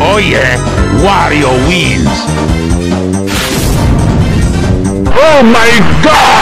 Oh yeah, Wario wins. Oh my god!